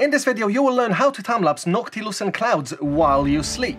In this video you will learn how to time-lapse noctilucent clouds while you sleep.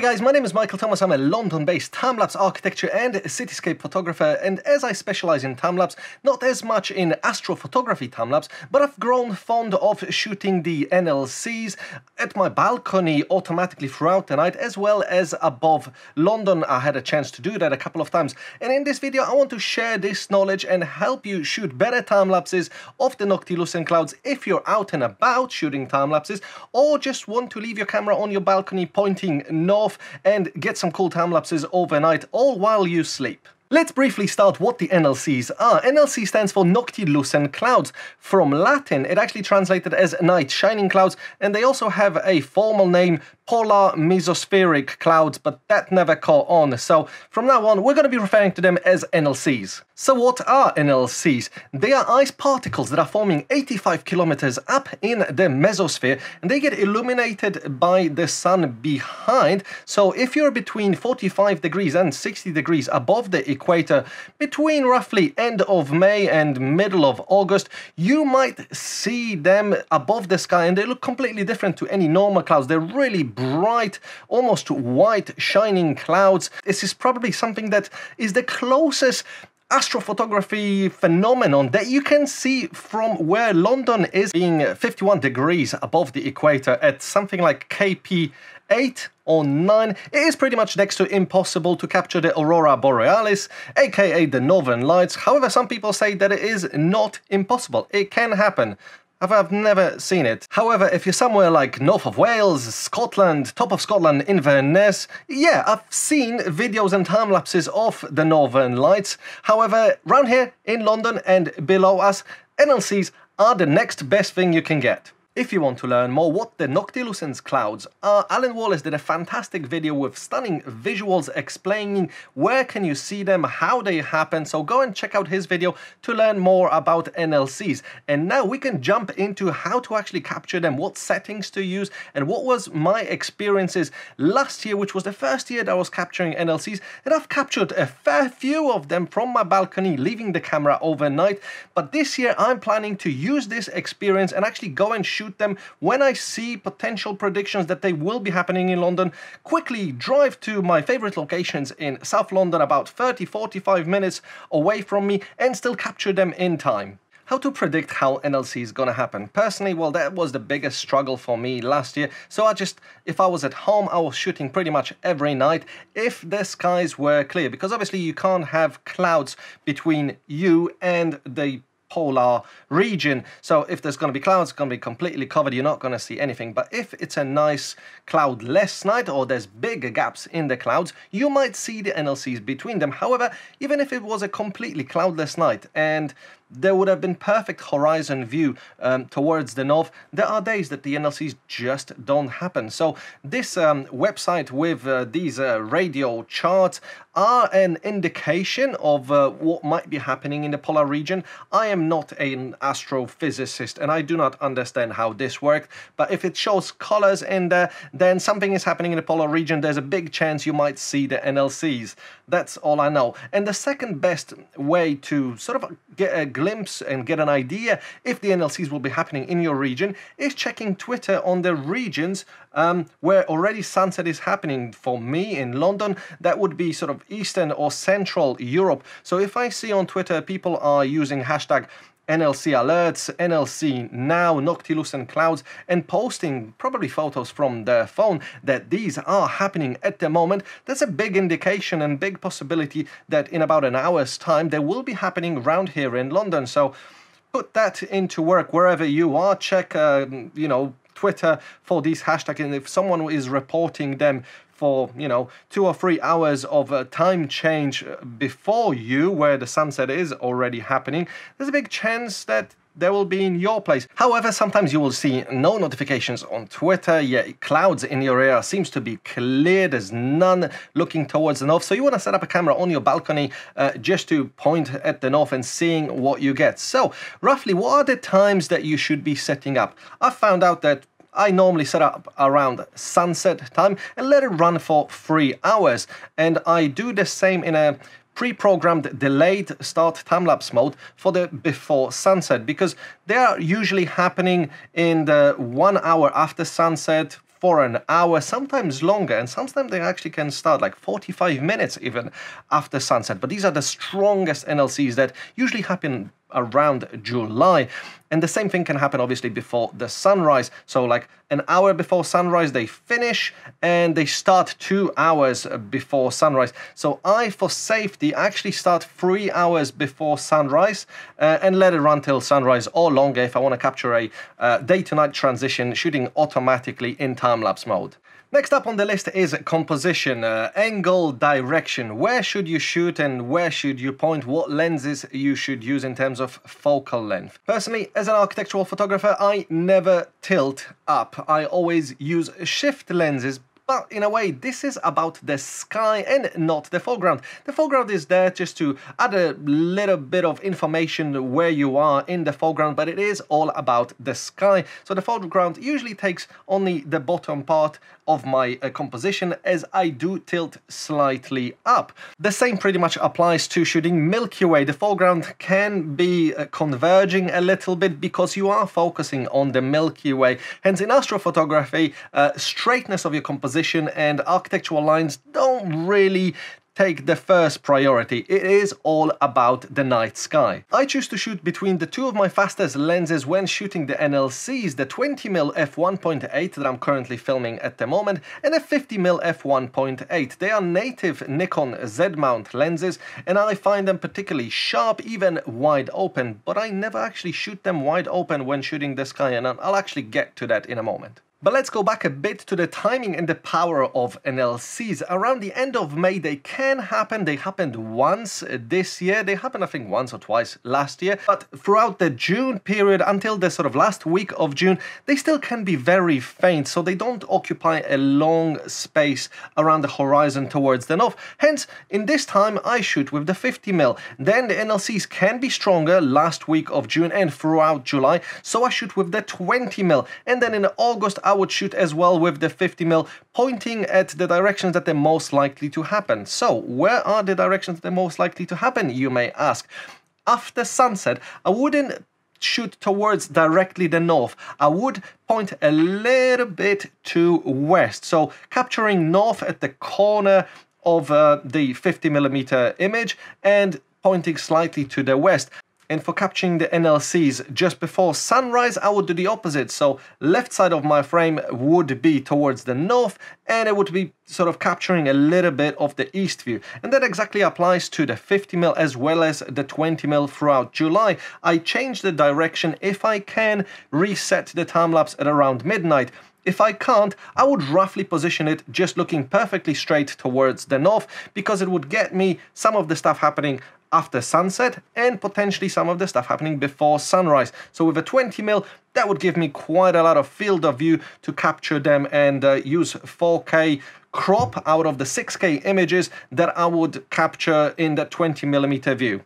Hey guys, my name is Michael Thomas. I'm a London-based time-lapse architecture and cityscape photographer, and as I specialize in time-lapse, not as much in astrophotography time-lapse, but I've grown fond of shooting the NLCs at my balcony automatically throughout the night, as well as above London. I had a chance to do that a couple of times, and in this video I want to share this knowledge and help you shoot better time-lapses of the noctilucent clouds if you're out and about shooting time-lapses, or just want to leave your camera on your balcony pointing north off and get some cool time lapses overnight, all while you sleep. Let's briefly start what the NLCs are. NLC stands for Noctilucent Clouds. From Latin, it actually translated as night shining clouds, and they also have a formal name, polar mesospheric clouds, but that never caught on. So from now on, we're going to be referring to them as NLCs. So what are NLCs? They are ice particles that are forming 85 kilometers up in the mesosphere, and they get illuminated by the sun behind. So if you're between 45 degrees and 60 degrees above the equator between roughly end of May and middle of August, you might see them above the sky and they look completely different to any normal clouds. They're really bright, almost white, shining clouds. This is probably something that is the closest astrophotography phenomenon that you can see from where London is being 51 degrees above the equator at something like KP 8 or 9, it is pretty much next to impossible to capture the Aurora Borealis, aka the Northern Lights. However, some people say that it is not impossible. It can happen. I've never seen it. However, if you're somewhere like north of Wales, Scotland, top of Scotland, Inverness, yeah, I've seen videos and time lapses of the Northern Lights. However, round here in London and below us, NLCs are the next best thing you can get. If you want to learn more what the Noctilucent clouds are, Alyn Wallace did a fantastic video with stunning visuals explaining where can you see them, how they happen, so go and check out his video to learn more about NLCs. And now we can jump into how to actually capture them, what settings to use, and what was my experiences last year, which was the first year that I was capturing NLCs, and I've captured a fair few of them from my balcony, leaving the camera overnight. But this year I'm planning to use this experience and actually go and shoot shoot them when I see potential predictions that they will be happening in London. Quickly drive to my favorite locations in South London, about 30 45 minutes away from me, and still capture them in time. How to predict how NLC is gonna happen? Personally, well, that was the biggest struggle for me last year. So I just, if I was at home, I was shooting pretty much every night if the skies were clear, because obviously you can't have clouds between you and the polar region. So if there's going to be clouds, it's going to be completely covered. You're not going to see anything. But if it's a nice cloudless night or there's bigger gaps in the clouds, you might see the NLCs between them. However, even if it was a completely cloudless night and there would have been perfect horizon view um, towards the north. There are days that the NLCs just don't happen. So this um, website with uh, these uh, radio charts are an indication of uh, what might be happening in the polar region. I am not an astrophysicist and I do not understand how this works, but if it shows colors in there, then something is happening in the polar region. There's a big chance you might see the NLCs. That's all I know. And the second best way to sort of get a glimpse and get an idea if the NLCs will be happening in your region is checking Twitter on the regions um, where already sunset is happening. For me in London, that would be sort of Eastern or Central Europe. So if I see on Twitter people are using hashtag NLC alerts, NLC now, Noctilucent clouds, and posting probably photos from their phone that these are happening at the moment, that's a big indication and big possibility that in about an hour's time they will be happening around here in London. So put that into work wherever you are. Check, uh, you know, Twitter for these hashtags, and if someone is reporting them for you know two or three hours of uh, time change before you, where the sunset is already happening, there's a big chance that they will be in your place. However, sometimes you will see no notifications on Twitter, yeah, clouds in your area seems to be clear, there's none looking towards the north, so you want to set up a camera on your balcony uh, just to point at the north and seeing what you get. So, roughly, what are the times that you should be setting up? I found out that I normally set up around sunset time and let it run for three hours. And I do the same in a pre-programmed delayed start time-lapse mode for the before sunset because they are usually happening in the one hour after sunset for an hour, sometimes longer, and sometimes they actually can start like 45 minutes even after sunset. But these are the strongest NLCs that usually happen around July. And the same thing can happen obviously before the sunrise. So like an hour before sunrise, they finish and they start two hours before sunrise. So I, for safety, actually start three hours before sunrise uh, and let it run till sunrise or longer if I want to capture a uh, day to night transition shooting automatically in time lapse mode. Next up on the list is composition, uh, angle, direction. Where should you shoot and where should you point? What lenses you should use in terms of focal length. Personally, as an architectural photographer, I never tilt up. I always use shift lenses but in a way, this is about the sky and not the foreground. The foreground is there just to add a little bit of information where you are in the foreground, but it is all about the sky. So the foreground usually takes only the bottom part of my uh, composition as I do tilt slightly up. The same pretty much applies to shooting Milky Way. The foreground can be uh, converging a little bit because you are focusing on the Milky Way. Hence in astrophotography, uh, straightness of your composition and architectural lines don't really take the first priority. It is all about the night sky. I choose to shoot between the two of my fastest lenses when shooting the NLCs, the 20mm f1.8 that I'm currently filming at the moment and a 50mm f1.8. They are native Nikon Z-mount lenses and I find them particularly sharp, even wide open, but I never actually shoot them wide open when shooting the sky and I'll actually get to that in a moment. But let's go back a bit to the timing and the power of NLCs. Around the end of May, they can happen. They happened once this year. They happened, I think, once or twice last year. But throughout the June period until the sort of last week of June, they still can be very faint. So they don't occupy a long space around the horizon towards the north. Hence, in this time, I shoot with the 50 mil. Then the NLCs can be stronger last week of June and throughout July. So I shoot with the 20 mil. And then in August, I would shoot as well with the 50mm, pointing at the directions that they're most likely to happen. So, where are the directions that are most likely to happen, you may ask? After sunset, I wouldn't shoot towards directly the north. I would point a little bit to west. So capturing north at the corner of uh, the 50 millimeter image and pointing slightly to the west. And for capturing the NLCs just before sunrise, I would do the opposite. So left side of my frame would be towards the north and it would be sort of capturing a little bit of the east view. And that exactly applies to the 50mm as well as the 20mm throughout July. I change the direction if I can reset the time lapse at around midnight. If I can't, I would roughly position it just looking perfectly straight towards the north because it would get me some of the stuff happening after sunset and potentially some of the stuff happening before sunrise. So with a 20 mil, that would give me quite a lot of field of view to capture them and uh, use 4K crop out of the 6K images that I would capture in that 20 millimeter view.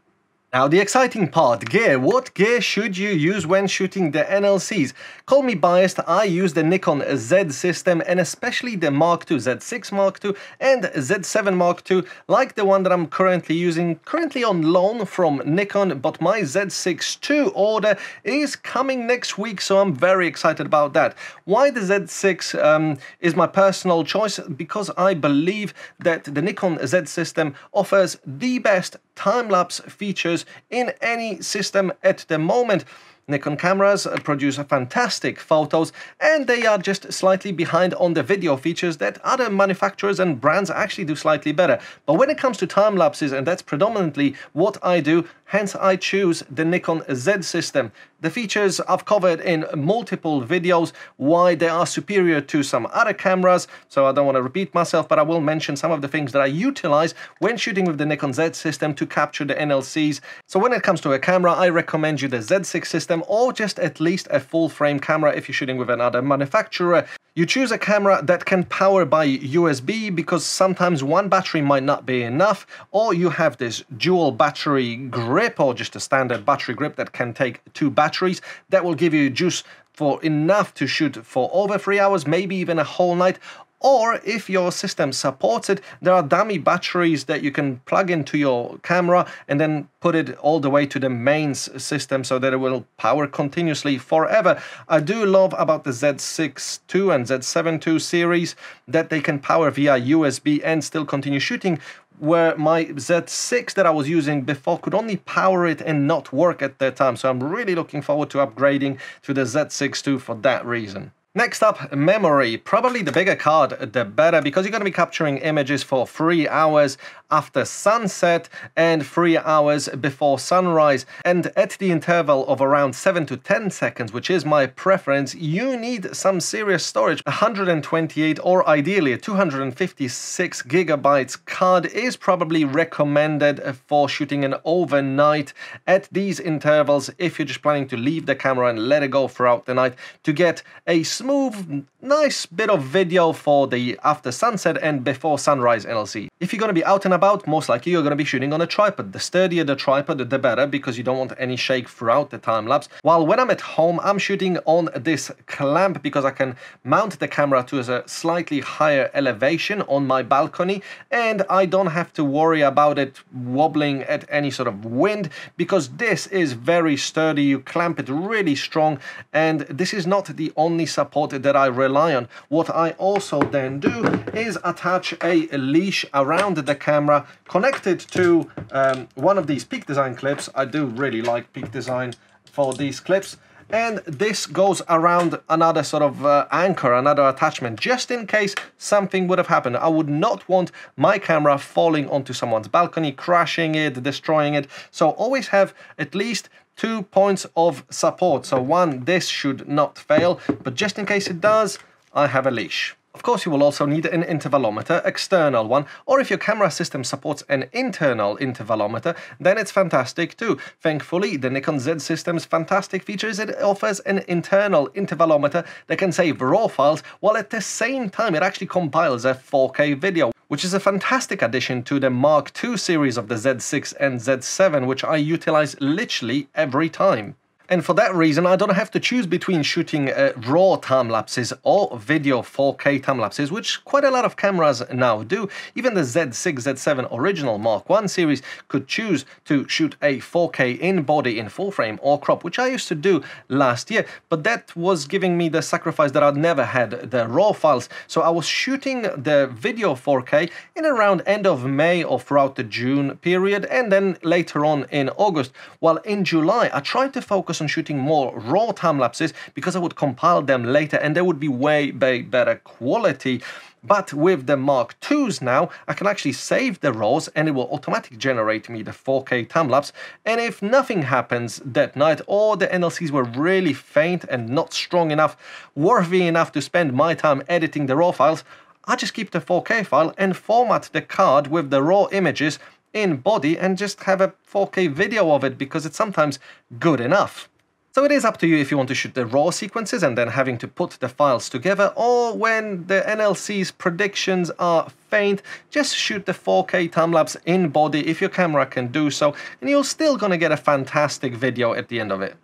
Now the exciting part, gear. What gear should you use when shooting the NLCs? Call me biased, I use the Nikon Z system and especially the Mark II, Z6 Mark II and Z7 Mark II, like the one that I'm currently using, currently on loan from Nikon, but my Z6 II order is coming next week, so I'm very excited about that. Why the Z6 um, is my personal choice? Because I believe that the Nikon Z system offers the best time-lapse features in any system at the moment. Nikon cameras produce fantastic photos and they are just slightly behind on the video features that other manufacturers and brands actually do slightly better. But when it comes to time lapses, and that's predominantly what I do, hence I choose the Nikon Z system. The features I've covered in multiple videos, why they are superior to some other cameras, so I don't want to repeat myself, but I will mention some of the things that I utilize when shooting with the Nikon Z system to capture the NLCs. So when it comes to a camera, I recommend you the Z6 system or just at least a full frame camera if you're shooting with another manufacturer. You choose a camera that can power by USB because sometimes one battery might not be enough or you have this dual battery grip or just a standard battery grip that can take two batteries that will give you juice for enough to shoot for over three hours, maybe even a whole night, or if your system supports it, there are dummy batteries that you can plug into your camera and then put it all the way to the mains system so that it will power continuously forever. I do love about the Z6 II and Z7 II series that they can power via USB and still continue shooting where my Z6 that I was using before could only power it and not work at that time. So I'm really looking forward to upgrading to the Z6 II for that reason. Next up, memory. Probably the bigger card, the better, because you're going to be capturing images for three hours after sunset and three hours before sunrise. And at the interval of around 7 to 10 seconds, which is my preference, you need some serious storage. 128 or ideally a 256 gigabytes card is probably recommended for shooting an overnight at these intervals if you're just planning to leave the camera and let it go throughout the night to get a smooth, nice bit of video for the after sunset and before sunrise NLC. If you're going to be out and about, most likely you're going to be shooting on a tripod. The sturdier the tripod, the better, because you don't want any shake throughout the time lapse. While when I'm at home, I'm shooting on this clamp because I can mount the camera to a slightly higher elevation on my balcony, and I don't have to worry about it wobbling at any sort of wind, because this is very sturdy. You clamp it really strong, and this is not the only support that I rely on. What I also then do is attach a leash around the camera connected to um, one of these Peak Design clips. I do really like Peak Design for these clips and this goes around another sort of uh, anchor, another attachment, just in case something would have happened. I would not want my camera falling onto someone's balcony, crashing it, destroying it. So always have at least two points of support. So one, this should not fail, but just in case it does, I have a leash. Of course, you will also need an intervalometer, external one, or if your camera system supports an internal intervalometer, then it's fantastic too. Thankfully, the Nikon Z system's fantastic feature is it offers an internal intervalometer that can save RAW files, while at the same time it actually compiles a 4K video, which is a fantastic addition to the Mark II series of the Z6 and Z7, which I utilize literally every time. And for that reason, I don't have to choose between shooting uh, RAW time lapses or video 4K time lapses, which quite a lot of cameras now do. Even the Z6, Z7 original Mark 1 series could choose to shoot a 4K in body in full frame or crop, which I used to do last year, but that was giving me the sacrifice that I'd never had the RAW files. So I was shooting the video 4K in around end of May or throughout the June period, and then later on in August. While in July, I tried to focus focus on shooting more raw time lapses because I would compile them later and they would be way, way better quality. But with the Mark IIs now, I can actually save the RAWs and it will automatically generate me the 4K time-lapse. And if nothing happens that night or the NLCs were really faint and not strong enough, worthy enough to spend my time editing the RAW files, I just keep the 4K file and format the card with the RAW images in body and just have a 4K video of it because it's sometimes good enough. So it is up to you if you want to shoot the raw sequences and then having to put the files together, or when the NLC's predictions are faint, just shoot the 4K time-lapse in body if your camera can do so, and you're still gonna get a fantastic video at the end of it.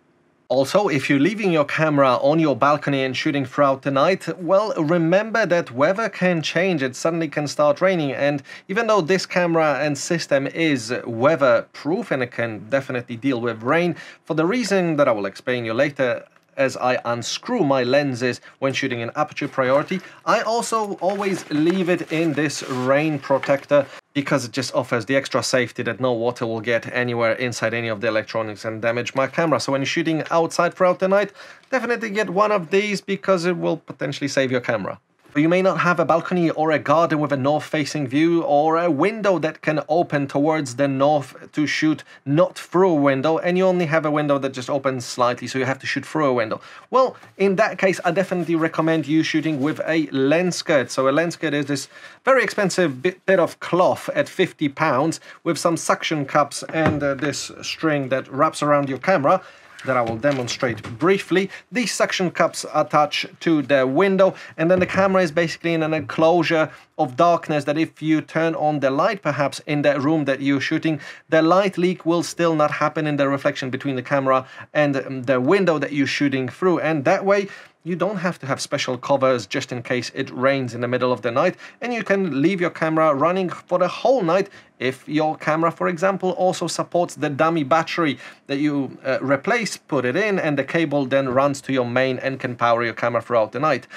Also, if you're leaving your camera on your balcony and shooting throughout the night, well, remember that weather can change. It suddenly can start raining. And even though this camera and system is weather-proof and it can definitely deal with rain, for the reason that I will explain you later, as I unscrew my lenses when shooting in aperture priority. I also always leave it in this rain protector because it just offers the extra safety that no water will get anywhere inside any of the electronics and damage my camera. So when you're shooting outside throughout the night, definitely get one of these because it will potentially save your camera. You may not have a balcony or a garden with a north-facing view or a window that can open towards the north to shoot not through a window and you only have a window that just opens slightly so you have to shoot through a window. Well, in that case, I definitely recommend you shooting with a lens skirt. So a lens skirt is this very expensive bit, bit of cloth at 50 pounds with some suction cups and uh, this string that wraps around your camera that I will demonstrate briefly. These suction cups attach to the window and then the camera is basically in an enclosure of darkness that if you turn on the light perhaps in the room that you're shooting, the light leak will still not happen in the reflection between the camera and um, the window that you're shooting through and that way you don't have to have special covers just in case it rains in the middle of the night and you can leave your camera running for the whole night if your camera for example also supports the dummy battery that you uh, replace put it in and the cable then runs to your main and can power your camera throughout the night.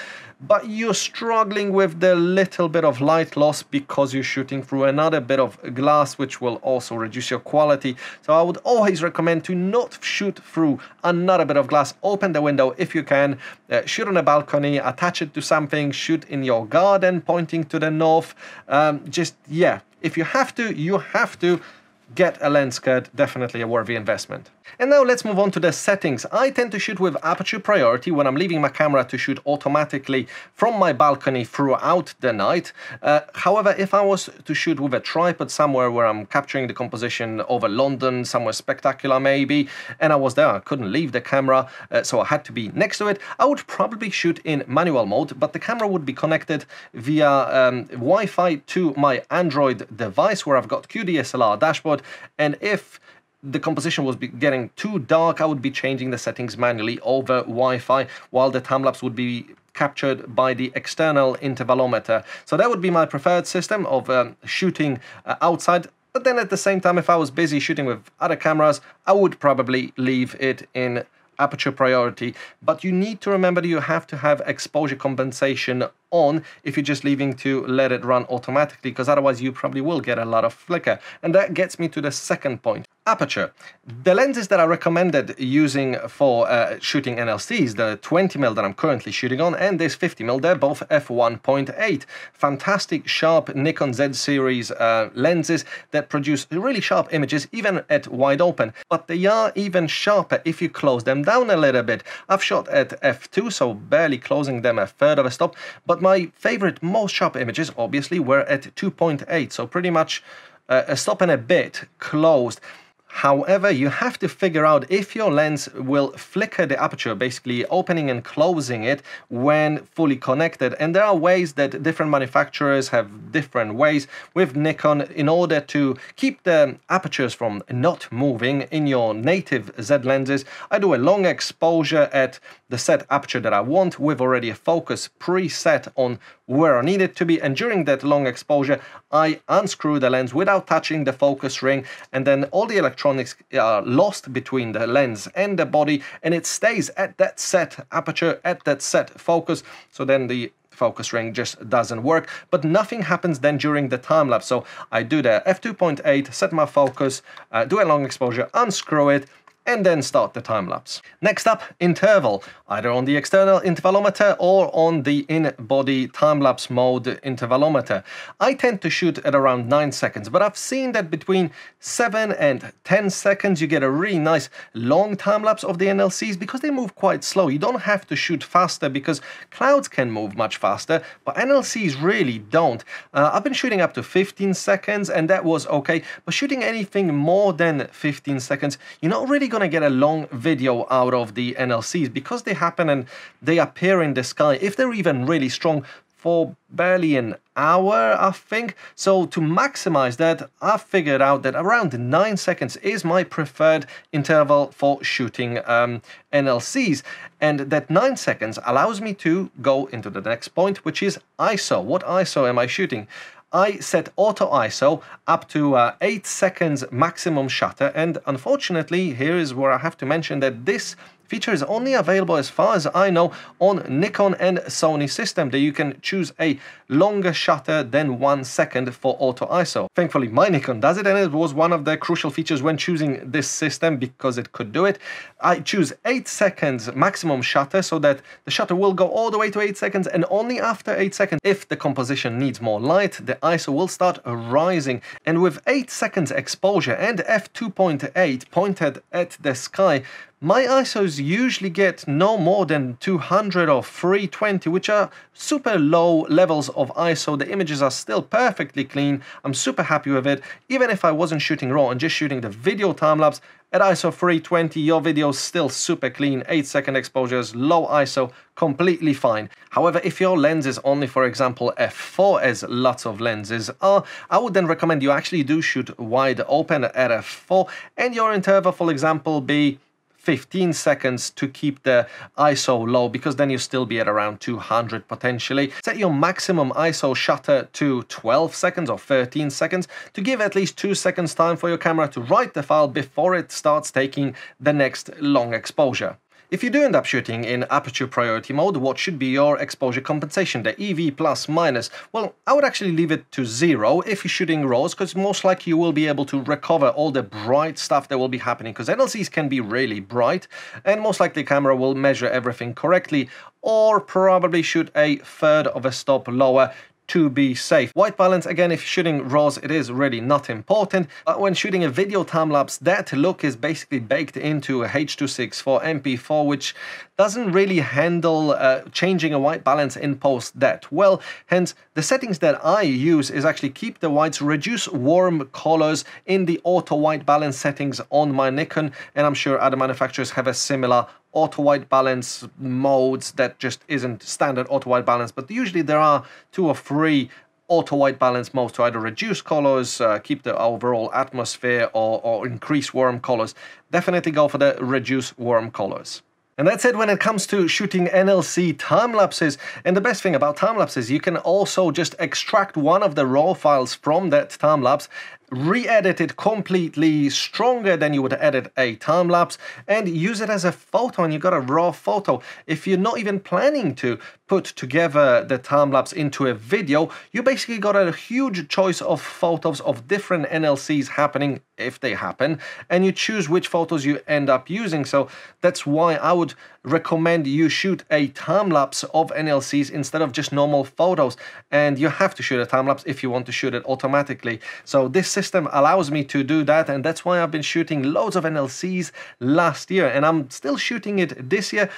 But you're struggling with the little bit of light loss because you're shooting through another bit of glass which will also reduce your quality. So I would always recommend to not shoot through another bit of glass. Open the window if you can. Uh, shoot on a balcony attach it to something shoot in your garden pointing to the north. Um, just yeah if you have to you have to get a lens skirt definitely a worthy investment and now let's move on to the settings. I tend to shoot with aperture priority when I'm leaving my camera to shoot automatically from my balcony throughout the night. Uh, however, if I was to shoot with a tripod somewhere where I'm capturing the composition over London, somewhere spectacular maybe, and I was there, I couldn't leave the camera, uh, so I had to be next to it, I would probably shoot in manual mode, but the camera would be connected via um, Wi-Fi to my Android device where I've got QDSLR dashboard, and if the composition was getting too dark, I would be changing the settings manually over Wi-Fi, while the time-lapse would be captured by the external intervalometer. So that would be my preferred system of um, shooting uh, outside. But then at the same time, if I was busy shooting with other cameras, I would probably leave it in aperture priority. But you need to remember you have to have exposure compensation on if you're just leaving to let it run automatically because otherwise you probably will get a lot of flicker. And that gets me to the second point aperture. The lenses that I recommended using for uh, shooting NLCs, the 20mm that I'm currently shooting on and this 50mm, they're both f1.8. Fantastic sharp Nikon Z series uh, lenses that produce really sharp images even at wide open. But they are even sharper if you close them down a little bit. I've shot at f2, so barely closing them a third of a stop, but my favorite, most sharp images obviously were at 2.8, so pretty much uh, a stop and a bit closed. However, you have to figure out if your lens will flicker the aperture, basically opening and closing it when fully connected. And there are ways that different manufacturers have different ways with Nikon in order to keep the apertures from not moving in your native Z lenses. I do a long exposure at the set aperture that I want with already a focus preset on where I need it to be and during that long exposure I unscrew the lens without touching the focus ring and then all the electronics are lost between the lens and the body and it stays at that set aperture at that set focus so then the focus ring just doesn't work. But nothing happens then during the time lapse. So I do the f2.8 set my focus uh, do a long exposure unscrew it and then start the time lapse. Next up, interval, either on the external intervalometer or on the in-body time-lapse mode intervalometer. I tend to shoot at around 9 seconds, but I've seen that between 7 and 10 seconds you get a really nice long time-lapse of the NLCs because they move quite slow. You don't have to shoot faster because clouds can move much faster, but NLCs really don't. Uh, I've been shooting up to 15 seconds and that was okay, but shooting anything more than 15 seconds, you're not really going to get a long video out of the NLCs because they happen and they appear in the sky. If they're even really strong, for barely an hour, I think. So to maximize that, I figured out that around 9 seconds is my preferred interval for shooting um, NLCs. And that 9 seconds allows me to go into the next point, which is ISO. What ISO am I shooting? I set auto ISO up to uh, 8 seconds maximum shutter. And unfortunately here is where I have to mention that this feature is only available as far as I know on Nikon and Sony system that you can choose a longer shutter than one second for auto ISO. Thankfully my Nikon does it and it was one of the crucial features when choosing this system because it could do it. I choose 8 seconds maximum shutter so that the shutter will go all the way to 8 seconds and only after 8 seconds if the composition needs more light the ISO will start rising and with 8 seconds exposure and f2.8 pointed at the sky my ISOs usually get no more than 200 or 320, which are super low levels of ISO. The images are still perfectly clean. I'm super happy with it. Even if I wasn't shooting RAW and just shooting the video time-lapse, at ISO 320, your video is still super clean, 8 second exposures, low ISO, completely fine. However, if your lens is only, for example, f4, as lots of lenses are, I would then recommend you actually do shoot wide open at f4, and your interval, for example, be 15 seconds to keep the ISO low because then you still be at around 200 potentially. Set your maximum ISO shutter to 12 seconds or 13 seconds to give at least 2 seconds time for your camera to write the file before it starts taking the next long exposure. If you do end up shooting in aperture priority mode, what should be your exposure compensation, the EV plus minus? Well, I would actually leave it to zero if you're shooting RAWs, because most likely you will be able to recover all the bright stuff that will be happening, because NLCs can be really bright, and most likely camera will measure everything correctly, or probably shoot a third of a stop lower to be safe. White balance, again, if you're shooting RAWs, it is really not important. But when shooting a video time-lapse, that look is basically baked into a H.264 MP4, which doesn't really handle uh, changing a white balance in post that well. Hence, the settings that I use is actually keep the whites, reduce warm colors in the auto white balance settings on my Nikon, and I'm sure other manufacturers have a similar auto white balance modes that just isn't standard auto white balance, but usually there are two or three auto white balance modes to either reduce colors, uh, keep the overall atmosphere, or, or increase warm colors. Definitely go for the reduce warm colors. And that's it when it comes to shooting NLC time lapses. And the best thing about time lapses, you can also just extract one of the raw files from that time lapse re-edit it completely stronger than you would edit a time lapse and use it as a photo and you got a raw photo. If you're not even planning to put together the time lapse into a video you basically got a huge choice of photos of different nlcs happening if they happen and you choose which photos you end up using. So that's why i would recommend you shoot a time lapse of nlcs instead of just normal photos. And you have to shoot a time lapse if you want to shoot it automatically. So this system allows me to do that and that's why I've been shooting loads of NLCs last year and I'm still shooting it this year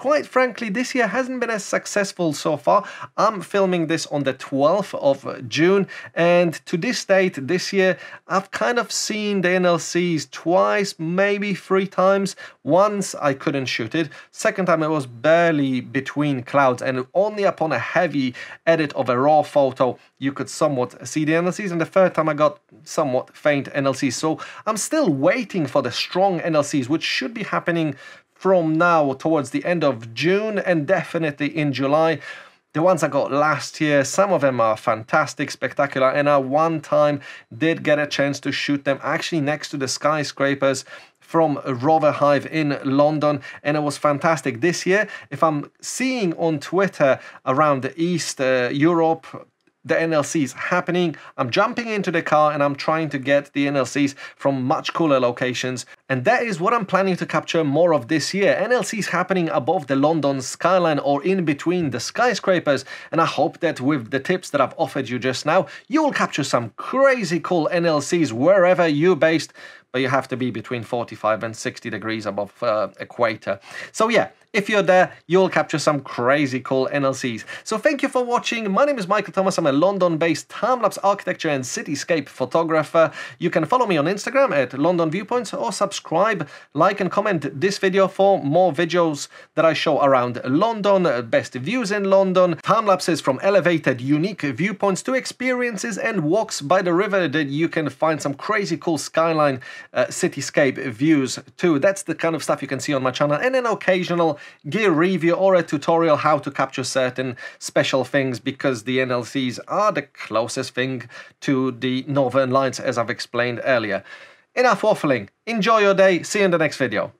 quite frankly, this year hasn't been as successful so far. I'm filming this on the 12th of June, and to this date, this year, I've kind of seen the NLCs twice, maybe three times. Once I couldn't shoot it, second time it was barely between clouds, and only upon a heavy edit of a raw photo, you could somewhat see the NLCs, and the third time I got somewhat faint NLCs. So I'm still waiting for the strong NLCs, which should be happening from now towards the end of June and definitely in July. The ones I got last year, some of them are fantastic, spectacular, and I one time did get a chance to shoot them actually next to the skyscrapers from Rover Hive in London, and it was fantastic. This year, if I'm seeing on Twitter around the East uh, Europe, the NLCs happening. I'm jumping into the car and I'm trying to get the NLCs from much cooler locations. And that is what I'm planning to capture more of this year. NLCs happening above the London skyline or in between the skyscrapers. And I hope that with the tips that I've offered you just now, you'll capture some crazy cool NLCs wherever you're based but you have to be between 45 and 60 degrees above uh, equator. So yeah, if you're there, you'll capture some crazy cool NLCs. So thank you for watching. My name is Michael Thomas. I'm a London-based time-lapse architecture and cityscape photographer. You can follow me on Instagram at London Viewpoints or subscribe, like and comment this video for more videos that I show around London, best views in London, time-lapses from elevated unique viewpoints to experiences and walks by the river that you can find some crazy cool skyline uh, cityscape views too. That's the kind of stuff you can see on my channel and an occasional gear review or a tutorial how to capture certain special things because the NLCs are the closest thing to the Northern Lights as I've explained earlier. Enough waffling. Enjoy your day. See you in the next video.